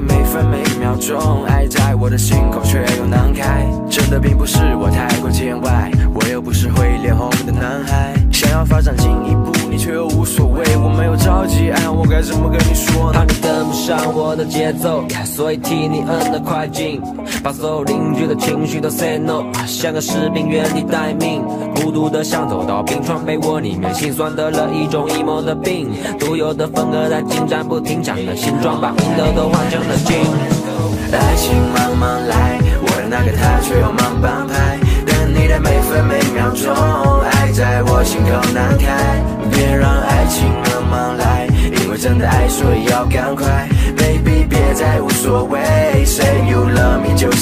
每分每秒钟，爱在我的心口却又难开。真的并不是我太过见外，我又不是会脸红的男孩，上我的节奏，所以替你摁了快进，把所有邻居的情绪都 say no，像个士兵原地待命，孤独的像走到冰川被窝里面，心酸得了一种 emo 的病，独有的风格在进展不停，讲的形状把赢的都换成了金。爱情慢慢来，我的那个他却又慢半拍，等你的每分每秒钟，爱在我心口难开，别让爱情慢慢来，因为真的爱所以要赶快。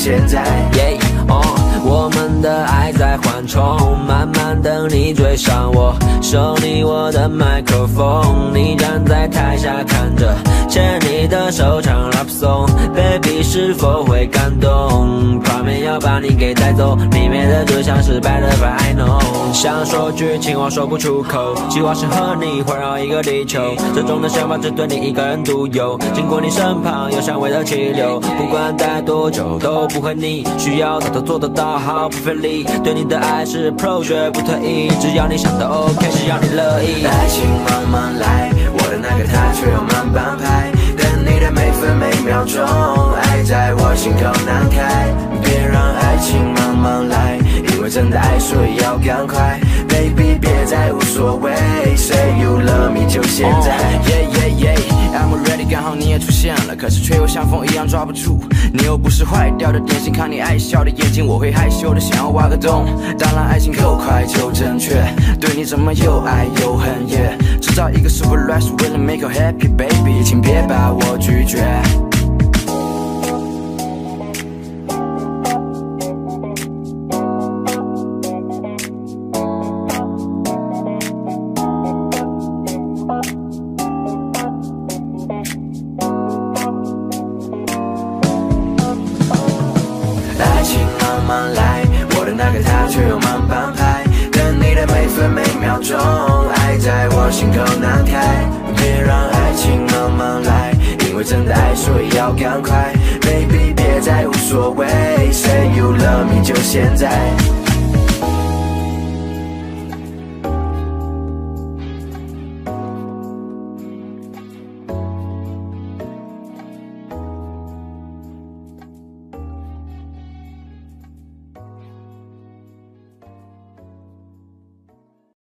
现在。Yeah, 哦，我们的爱在缓冲，慢慢等你追上我，手里我的麦克风，你站在台下看着，牵你的手唱 love song，baby 是否会感动？画面要把你给带走，里面的就像是白的 I know，想说句情话说不出口，计划是和你环绕一个地球，这种的想法只对你一个人独有，经过你身旁有香味的气流，不管待多久都不会腻，需要的都做得到，毫不费力，对你的爱是 pro 绝不退役，只要你想的 OK，只要你乐意。爱情慢慢来，我的那个他却又慢半拍，等你的每分每秒钟，所以要赶快，baby 别再无所谓，say you love me 就现在。Yeah yeah yeah，I'm ready，刚好你也出现了，可是却又像风一样抓不住，你又不是坏掉的点心，看你爱笑的眼睛，我会害羞的想要挖个洞。当然爱情够快就正确，对你怎么又爱又恨耶。制造一个 super life 为了 make you happy baby，请别把我拒绝。慢来，我的那个他却又慢半拍，等你的每分每秒钟，爱在我心口难开，别让爱情慢慢来，因为真的爱所以要赶快，baby 别再无所谓，say you love me 就现在。